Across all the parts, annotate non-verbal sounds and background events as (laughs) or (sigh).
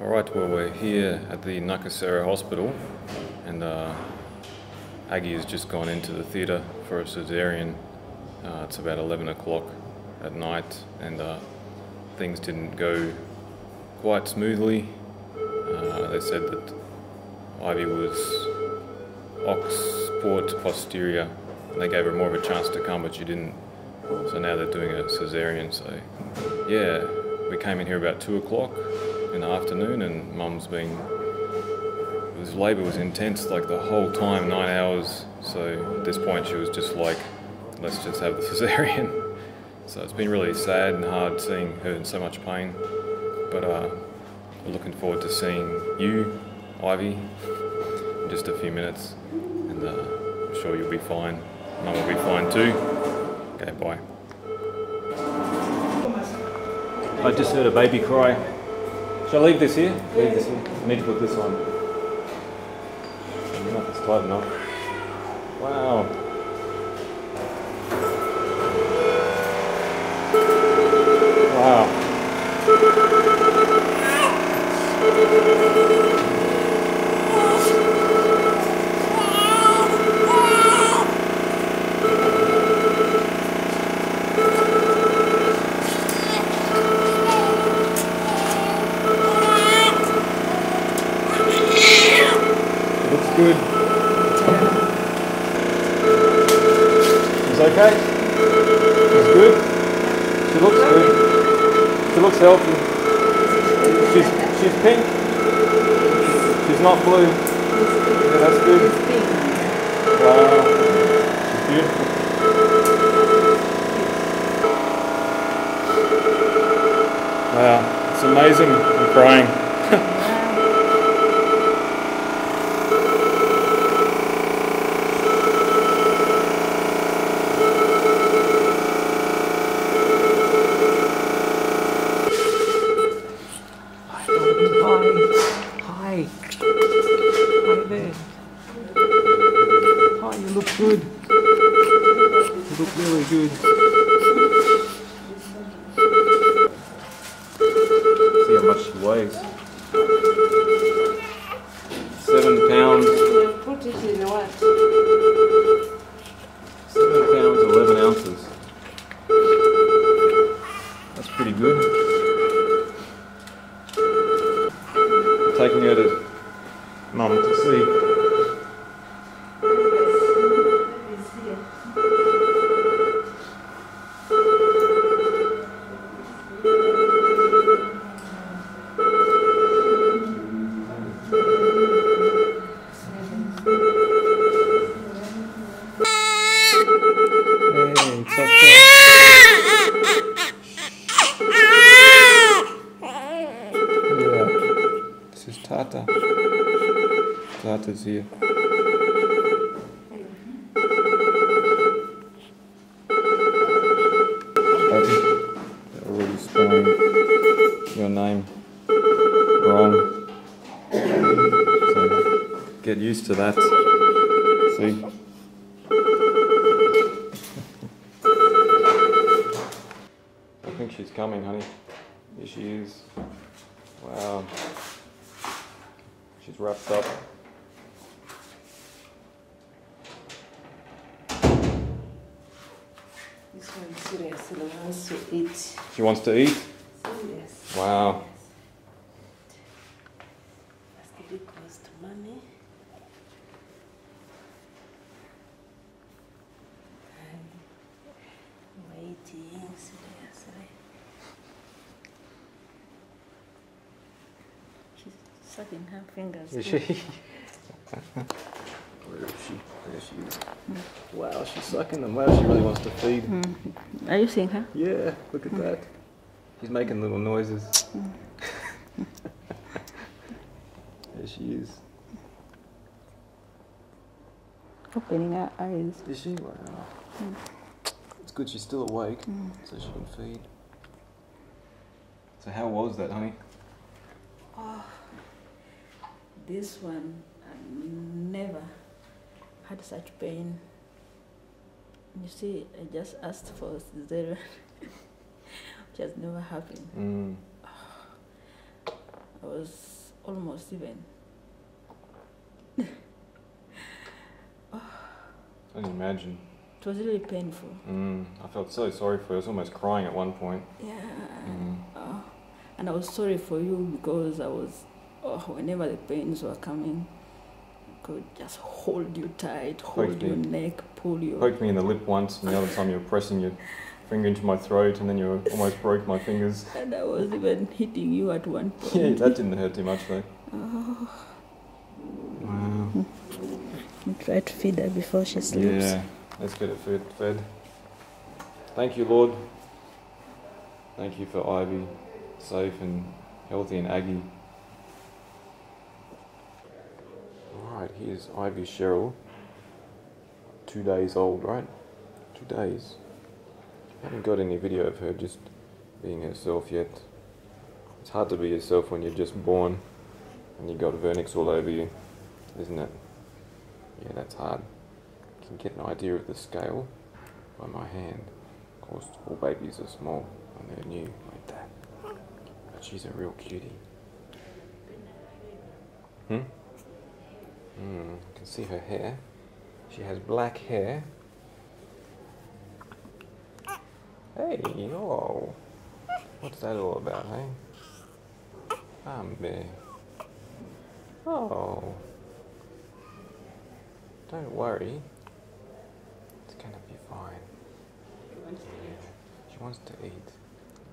All right, well, we're here at the Nakasero Hospital, and uh, Aggie has just gone into the theatre for a cesarean. Uh, it's about 11 o'clock at night, and uh, things didn't go quite smoothly. Uh, they said that Ivy was ox port posterior, and they gave her more of a chance to come, but she didn't. So now they're doing a cesarean. So, yeah, we came in here about 2 o'clock in the afternoon, and mum's been. Labour was intense like the whole time, nine hours. So at this point, she was just like, let's just have the cesarean. (laughs) So it's been really sad and hard seeing her in so much pain. But uh, we're looking forward to seeing you, Ivy, in just a few minutes. And uh, I'm sure you'll be fine. Mum will be fine too. Okay, bye. I just heard a baby cry. Shall I leave this here? Leave this here. I need to put this on. No, it's tight enough. Wow. Wow. She's pink. She's not blue. Yeah, that's good. Wow. She's beautiful. Wow. It's amazing. I'm crying. Much she weighs. Seven pounds. Put it in what? Seven pounds, eleven ounces. That's pretty good. Taking her to mum to see. Abby, already spelling your name wrong. So get used to that. See? I think she's coming, honey. Here she is. Wow. She's wrapped up. This one seriously wants to eat. She wants to eat? Serious. Wow. Must give it cost money. And waiting seriously. She's sucking her fingers. Is she? (laughs) Where is she? There she is. Wow, she's sucking them. Wow, she really wants to feed. Mm-hmm. Are you seeing her? Yeah, look at that. She's making little noises. Mm-hmm. there she is. Opening her eyes. Is she? Wow. Mm. It's good she's still awake, mm. so she can feed. So how was that, honey? Oh, this one, I never had such pain. You see, I just asked for cesarean, which has never happened. Mm. I was almost even. I can imagine. It was really painful. Mm, I felt so sorry for you. I was almost crying at one point. Yeah. Mm. Oh, and I was sorry for you because I was, oh, whenever the pains were coming, could just hold you tight, hold your me. neck, pull you. Poked me in the lip once, and the other time you were pressing your finger into my throat, and then you almost broke my fingers. (laughs) And I was even hitting you at one point. Yeah, that didn't hurt too much though. Oh, Wow. try to feed her before she sleeps. Yeah, let's get it fed. fed. Thank you, Lord. Thank you for Ivy, safe and healthy, and Aggie. Alright, here's Ivy Cheryle. Two days old, right? Two days. haven't got any video of her just being herself yet. It's hard to be yourself when you're just born and you've got vernix all over you, isn't it? Yeah, that's hard can get an idea of the scale by my hand. Of course, all babies are small when they're new like that. But she's a real cutie. Hmm? Hmm, you can see her hair. She has black hair. Hey, oh. What's that all about, hey? There. Oh. Don't worry. It's gonna be fine. She wants to eat.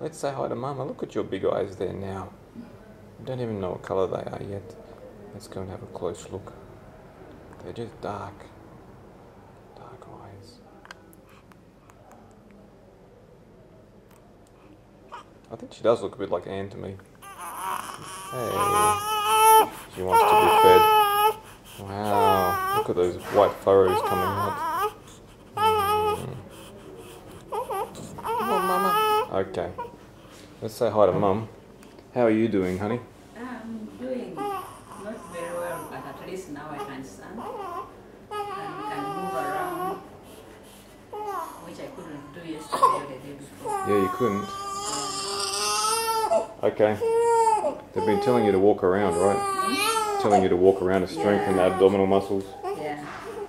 Let's say hi to Mama. Look at your big eyes there now. You don't even know what colour they are yet. Let's go and have a close look. They're just dark. Dark eyes. I think she does look a bit like Anne to me. Hey. She wants to be fed. Wow. Look at those white furrows coming out. Mm. Oh, Mama. Okay. Let's say hi to Mum. How are you doing, honey? I'm doing not very well, but at least now I can stand and can move around, which I couldn't do yesterday or the day before. Yeah, you couldn't. Okay. They've been telling you to walk around, right? Telling you to walk around to strengthen the abdominal muscles. Yeah.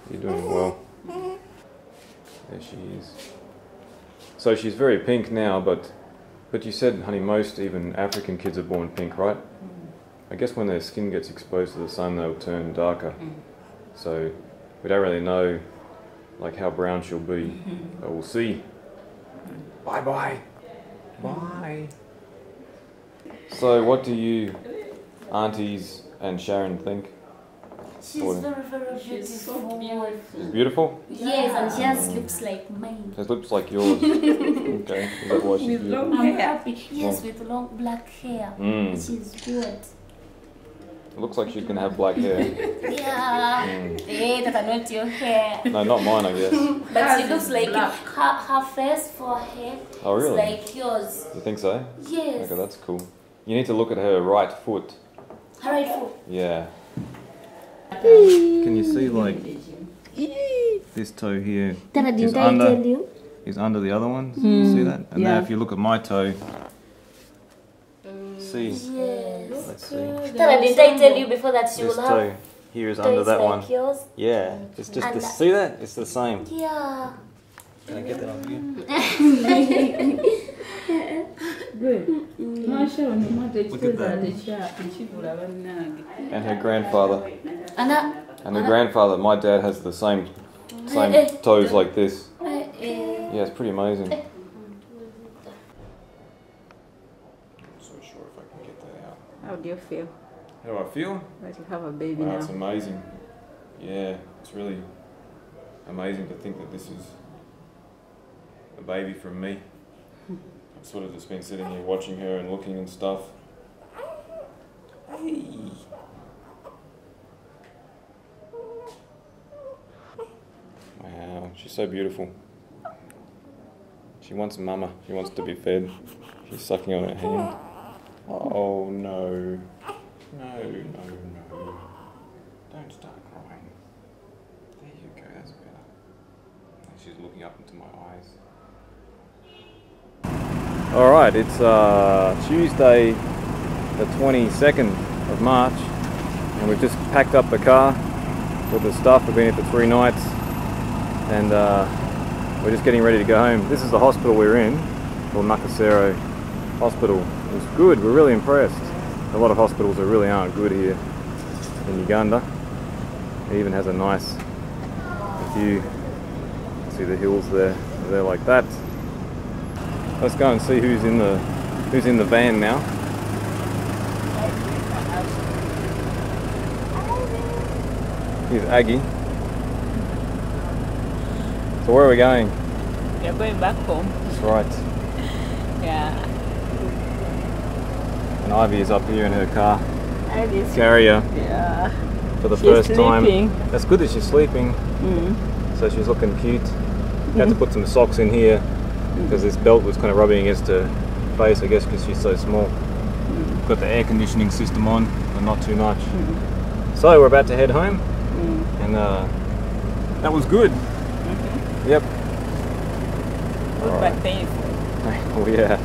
You're doing well. There she is. So she's very pink now, but but you said, honey, most even African kids are born pink, right? I guess when their skin gets exposed to the sun, they'll turn darker. So we don't really know like how brown she'll be, mm-hmm. but we'll see. Bye bye. Bye. So what do you, aunties and Sharon think? She's Morning. very, very She's so beautiful. She's beautiful. Yes, and she has lips like mine. It looks like yours. (laughs) okay, is that why she's With beautiful? long I'm hair. happy. Yes, with long black hair. Mm. She's good. It looks like she's gonna have black hair. Yeah. Mm. Hey, that are not your hair. No, not mine, I guess. But she looks like black. her, her face, forehead. Oh, really? like yours. You think so? Yes. Okay, that's cool. You need to look at her right foot. Her right foot. Yeah. Can you see like this toe here Tara, is didn't I under is under the other one? You see that? And now if you look at my toe, see. Yes. Let's see. Tara, didn't I tell you before that she This will have toe here is under that like one. yours? Yeah, mm. it's just And the, that- see that? It's the same. Yeah. Can I get that off you? (laughs) Mm. Look at that. And her grandfather. And that, And her grandfather, my dad has the same same (laughs) toes like this. Yeah, it's pretty amazing. (laughs) Not so sure if I can get that out. How do you feel How do I feel? that you have a baby Wow, now? it's amazing. Yeah, it's really amazing to think that this is a baby from me. I've sort of just been sitting here watching her and looking and stuff. Hey. Wow, she's so beautiful. She wants mama. She wants to be fed. She's sucking on her hand. Oh no. No, no, no. Don't start crying. There you go, that's better. She's looking up into my eyes. Alright, it's uh, Tuesday, the 22nd of March, and we've just packed up the car with the stuff. We've been here for three nights, and uh, we're just getting ready to go home. This is the hospital we're in, called Nakasero Hospital. It's good. We're really impressed. A lot of hospitals that really aren't good here in Uganda. It even has a nice view. See the hills there. They're like that. Let's go and see who's in the who's in the van now. Here's Aggie. So where are we going? We're going back home. That's right. (laughs) Yeah. And Ivy is up here in her car. It's, Carrier yeah. for the She's first sleeping. time. That's good that she's sleeping. Mm. So she's looking cute. Had to put some socks in here because this belt was kind of rubbing against her face, I guess, because she's so small. Got the air conditioning system on, but not too much. So we're about to head home, Mm. and uh, that was good. Okay. Yep. Good Alright. but painful. Oh yeah.